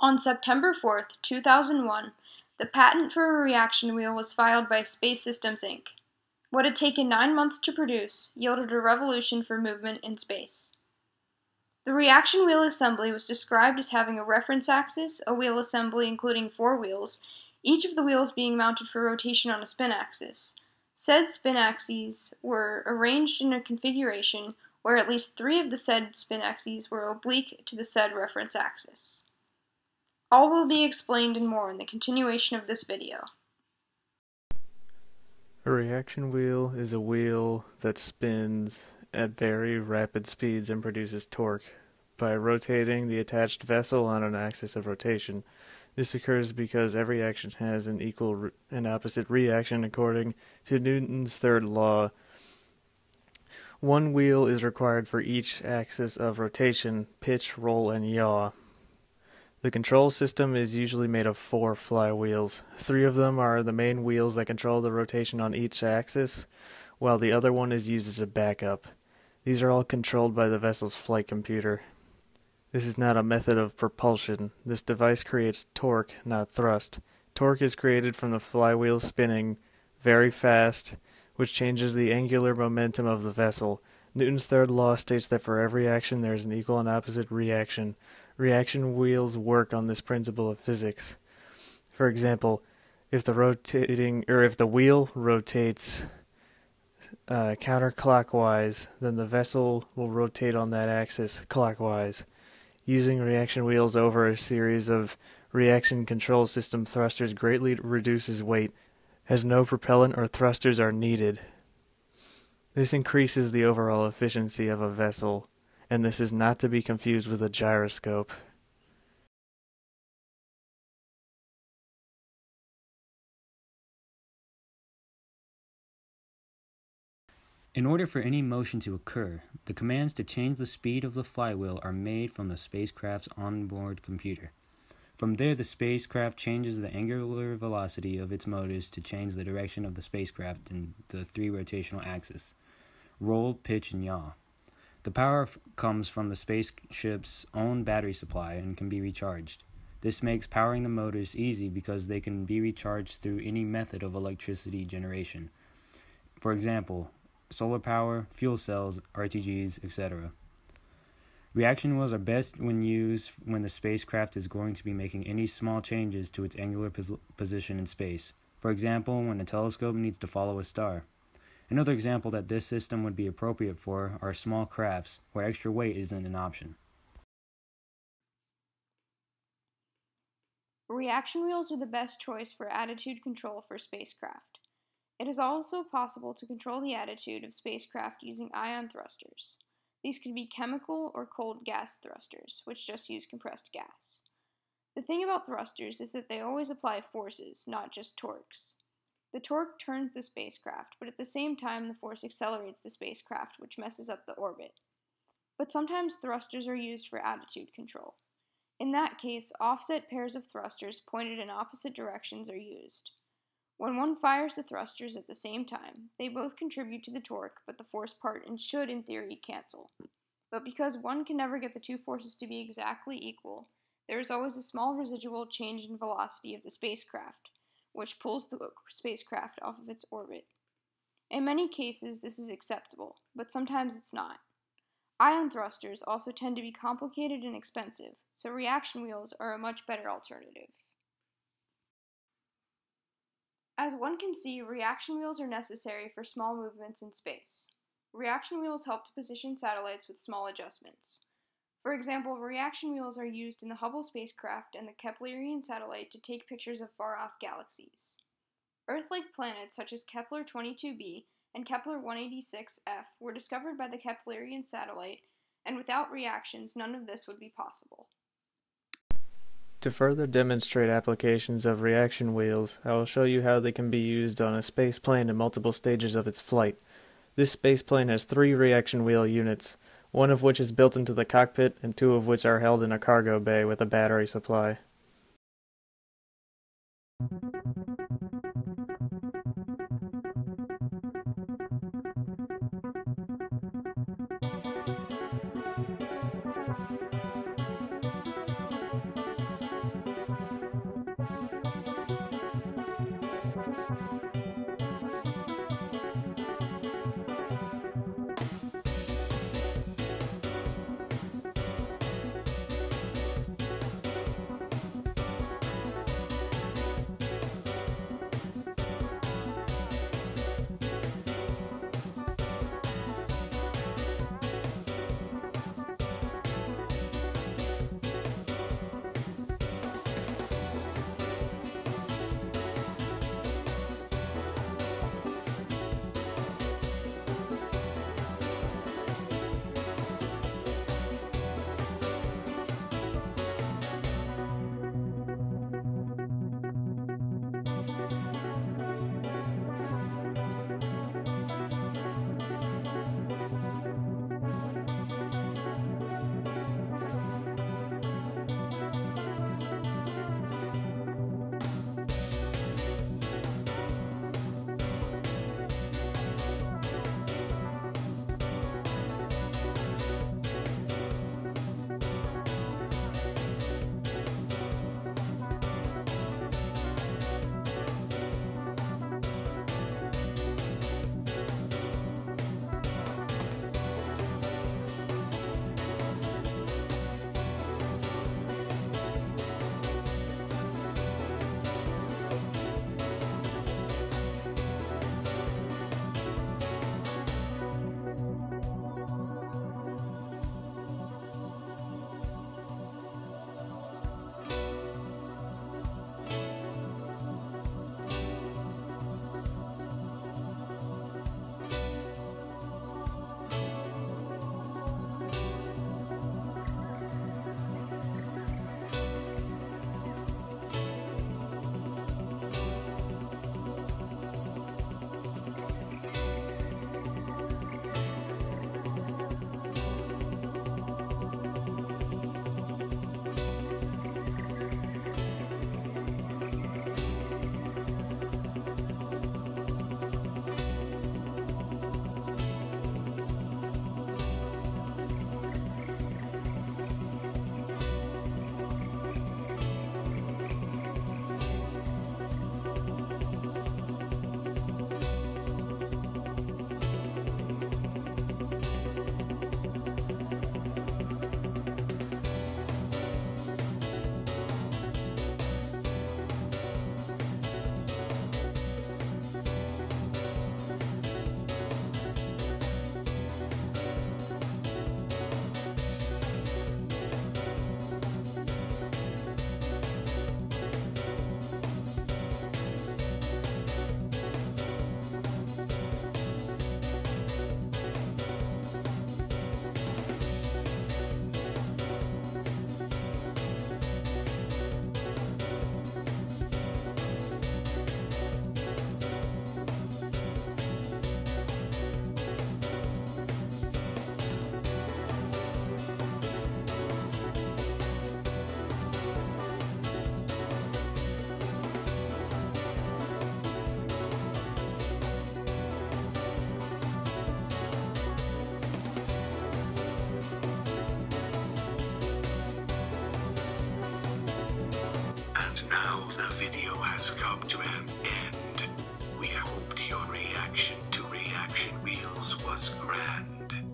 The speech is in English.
On September 4, 2001, the patent for a reaction wheel was filed by Space Systems Inc. What had taken nine months to produce yielded a revolution for movement in space. The reaction wheel assembly was described as having a reference axis, a wheel assembly including four wheels, each of the wheels being mounted for rotation on a spin axis. Said spin axes were arranged in a configuration where at least three of the said spin axes were oblique to the said reference axis. All will be explained and more in the continuation of this video. A reaction wheel is a wheel that spins at very rapid speeds and produces torque by rotating the attached vessel on an axis of rotation. This occurs because every action has an equal and opposite reaction according to Newton's third law. One wheel is required for each axis of rotation, pitch, roll, and yaw. The control system is usually made of four flywheels. Three of them are the main wheels that control the rotation on each axis, while the other one is used as a backup. These are all controlled by the vessel's flight computer. This is not a method of propulsion. This device creates torque, not thrust. Torque is created from the flywheel spinning very fast, which changes the angular momentum of the vessel. Newton's third law states that for every action there is an equal and opposite reaction. Reaction wheels work on this principle of physics. For example, if the rotating or if the wheel rotates uh, counterclockwise, then the vessel will rotate on that axis clockwise. Using reaction wheels over a series of reaction control system thrusters greatly reduces weight, as no propellant or thrusters are needed. This increases the overall efficiency of a vessel and this is not to be confused with a gyroscope. In order for any motion to occur, the commands to change the speed of the flywheel are made from the spacecraft's onboard computer. From there, the spacecraft changes the angular velocity of its motors to change the direction of the spacecraft in the three rotational axes roll, pitch, and yaw. The power comes from the spaceship's own battery supply and can be recharged. This makes powering the motors easy because they can be recharged through any method of electricity generation. For example, solar power, fuel cells, RTGs, etc. Reaction wheels are best when used when the spacecraft is going to be making any small changes to its angular pos position in space. For example, when a telescope needs to follow a star. Another example that this system would be appropriate for are small crafts, where extra weight isn't an option. Reaction wheels are the best choice for attitude control for spacecraft. It is also possible to control the attitude of spacecraft using ion thrusters. These can be chemical or cold gas thrusters, which just use compressed gas. The thing about thrusters is that they always apply forces, not just torques. The torque turns the spacecraft, but at the same time the force accelerates the spacecraft, which messes up the orbit. But sometimes thrusters are used for attitude control. In that case, offset pairs of thrusters pointed in opposite directions are used. When one fires the thrusters at the same time, they both contribute to the torque, but the force part and should, in theory, cancel. But because one can never get the two forces to be exactly equal, there is always a small residual change in velocity of the spacecraft, which pulls the spacecraft off of its orbit. In many cases, this is acceptable, but sometimes it's not. Ion thrusters also tend to be complicated and expensive, so reaction wheels are a much better alternative. As one can see, reaction wheels are necessary for small movements in space. Reaction wheels help to position satellites with small adjustments. For example, reaction wheels are used in the Hubble spacecraft and the Keplerian satellite to take pictures of far off galaxies. Earth like planets such as Kepler 22b and Kepler 186f were discovered by the Keplerian satellite, and without reactions, none of this would be possible. To further demonstrate applications of reaction wheels, I will show you how they can be used on a space plane in multiple stages of its flight. This space plane has three reaction wheel units one of which is built into the cockpit and two of which are held in a cargo bay with a battery supply. Come to an end. We hoped your reaction to Reaction Wheels was grand.